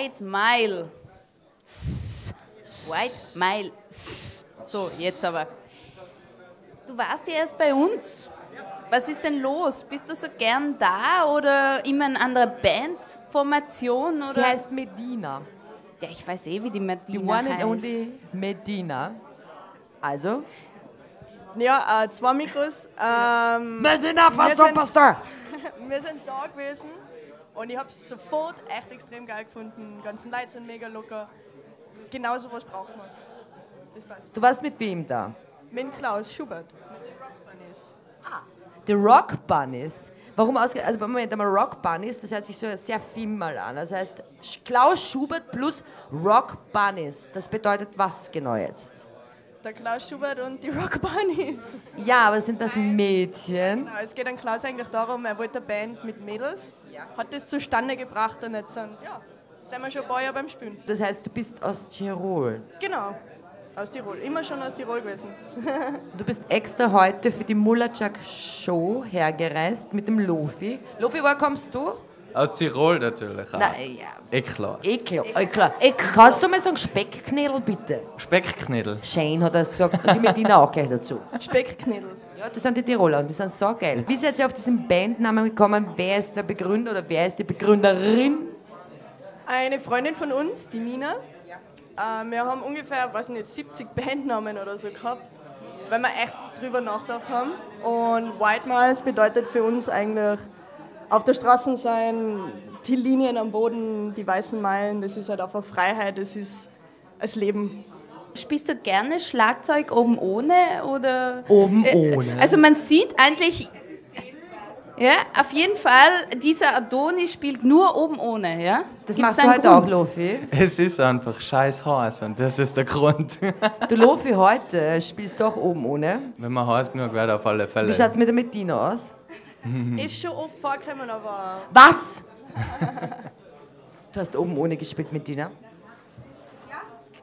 White Mile. S. White Mile. S. So, jetzt aber. Du warst ja erst bei uns. Was ist denn los? Bist du so gern da oder immer in anderer Bandformation? Oder? Sie heißt Medina. Ja, ich weiß eh, wie die Medina The one heißt. and only Medina. Also? Ja, äh, zwei Mikros. Ähm, Medina wir for sind- wir sind da gewesen und ich habe es sofort echt extrem geil gefunden. Die ganzen Leute sind mega locker. Genau so was braucht man. Das passt. Du warst mit wem da? Mit Klaus Schubert. Mit den Rock Bunnies. The Rock Bunnies. Warum ausge... Also Moment einmal, Rock Bunnies, das hört sich so sehr mal an. Das heißt, Klaus Schubert plus Rock Bunnies. Das bedeutet was genau jetzt? Der Klaus Schubert und die Rock Bunnies. Ja, aber sind das Mädchen? Genau, es geht an Klaus eigentlich darum, er wollte eine Band mit Mädels, hat das zustande gebracht und jetzt sind, ja, sind wir schon ein paar Jahre beim Spielen. Das heißt, du bist aus Tirol. Genau, aus Tirol. Immer schon aus Tirol gewesen. Du bist extra heute für die Mulacak Show hergereist mit dem Lofi. Lofi, woher kommst du? Aus Tirol natürlich auch. Na, ja, Eh klar. eh klar. Eh klar. Kannst du mal sagen Speckknädel bitte? Speckknädel. Shane hat das gesagt und die Medina auch gleich dazu. Speckknädel. Ja, das sind die Tiroler und die sind so geil. Wie seid ihr auf diesen Bandnamen gekommen? Wer ist der Begründer oder wer ist die Begründerin? Eine Freundin von uns, die Mina. Äh, wir haben ungefähr, weiß nicht, 70 Bandnamen oder so gehabt, weil wir echt drüber nachgedacht haben. Und White Miles bedeutet für uns eigentlich auf der Straße sein, die Linien am Boden, die weißen Meilen, das ist halt einfach Freiheit, das ist das Leben. Spielst du gerne Schlagzeug oben ohne oder? Oben Äh, ohne. Also man sieht eigentlich. Ja, auf jeden Fall, dieser Adonis spielt nur oben ohne, ja? Das Gibt's machst du heute auch, Grund? Lofi. Es ist einfach scheiß heiß und das ist der Grund. Du Lofi heute spielst doch oben ohne. Wenn man heiß genug wird, auf alle Wie Fälle. schaut's mit der Medina aus? Ist schon oft vorgekommen, aber Was? Du hast oben ohne gespielt, Medina.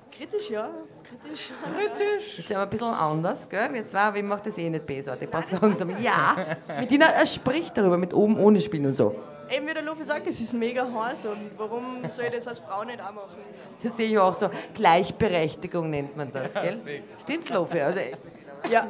kritisch, ja. Kritisch. Kritisch. Jetzt sind wir ein bisschen anders, gell? Wir zwei, aber ich mach das eh nicht besser. Die brauchst keine Angst haben. Ja, Medina er spricht darüber, mit oben ohne spielen und so. Eben wie der Lufi sagt, es ist mega heiß und warum soll ich das als Frau nicht auch machen? Das sehe ich auch so. Gleichberechtigung nennt man das, gell? Stimmt's, Lofi? Also, Ja.